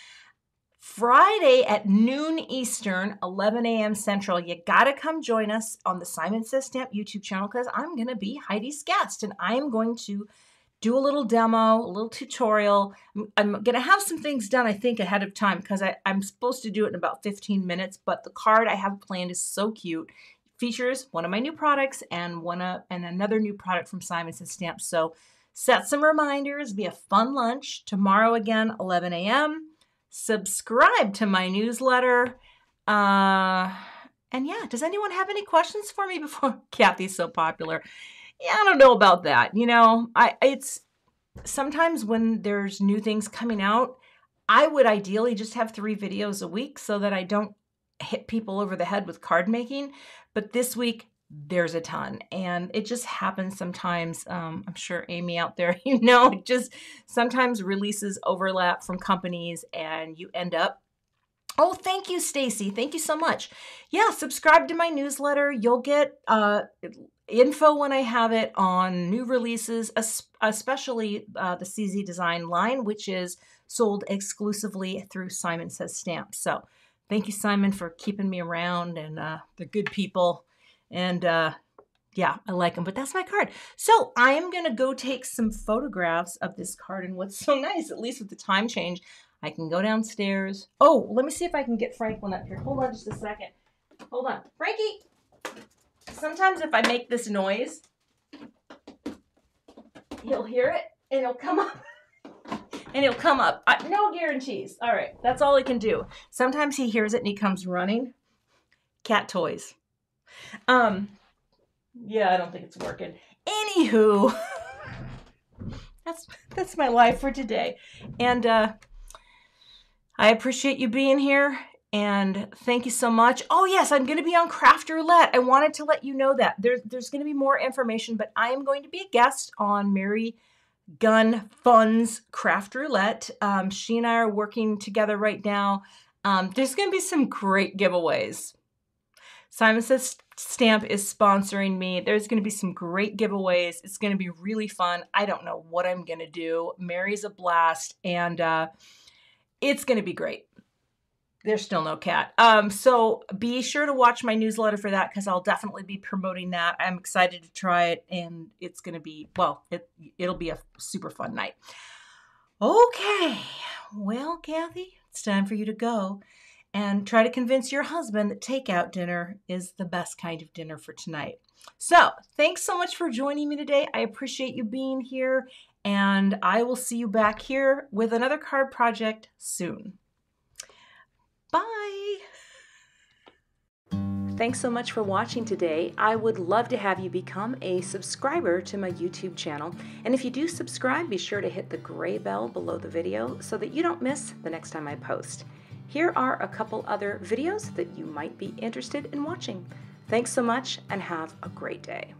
Friday at noon Eastern, 11 a.m. Central, you got to come join us on the Simon Says Stamp YouTube channel because I'm to be Heidi Scatz and I am going to do a little demo, a little tutorial. I'm going to have some things done, I think, ahead of time because I'm supposed to do it in about 15 minutes. But the card I have planned is so cute. Features one of my new products and one uh, and another new product from Simon Says Stamps. So set some reminders. Be a fun lunch tomorrow again, 11 a.m. Subscribe to my newsletter. Uh, and yeah, does anyone have any questions for me before Cathy's so popular? yeah, I don't know about that. You know, I it's sometimes when there's new things coming out, I would ideally just have three videos a week so that I don't hit people over the head with card making. But this week, there's a ton and it just happens sometimes um, i'm sure amy out there you know just sometimes releases overlap from companies and you end up oh thank you stacy thank you so much yeah subscribe to my newsletter you'll get uh, info when I have it on new releases, especially uh, the CZ Design line, which is sold exclusively through Simon Says Stamps. So thank you, Simon, for keeping me around, and uh, they're good people, and uh, yeah, I like them. But that's my card. So I am gonna go take some photographs of this card, and what's so nice, at least with the time change, I can go downstairs. Oh, let me see if I can get Franklin up here. Hold on just a second. Hold on, Frankie. Sometimes if I make this noise, he'll hear it and he'll come up. and he'll come up. I, no guarantees. All right, that's all he can do. Sometimes he hears it and he comes running. Cat toys. Um, yeah, I don't think it's working. Anywho, that's that's my life for today, and uh, I appreciate you being here. And thank you so much. Oh yes, I'm going to be on Craft Roulette. I wanted to let you know that there's there's going to be more information, but I am going to be a guest on Mary Gun Funds Craft Roulette. Um, she and I are working together right now. Um, there's going to be some great giveaways. Simon Says Stamp is sponsoring me. There's going to be some great giveaways. It's going to be really fun. I don't know what I'm going to do. Mary's a blast, and uh, it's going to be great. There's still no cat. Um, so be sure to watch my newsletter for that because I'll definitely be promoting that. I'm excited to try it, and it's going to be well. It it'll be a super fun night. Okay, well, Cathy, it's time for you to go and try to convince your husband that takeout dinner is the best kind of dinner for tonight. So, thanks so much for joining me today. I appreciate you being here, and I will see you back here with another card project soon. Bye. Thanks so much for watching today. I would love to have you become a subscriber to my YouTube channel. And if you do subscribe, be sure to hit the gray bell below the video so that you don't miss the next time I post. Here are a couple other videos that you might be interested in watching. Thanks so much and have a great day.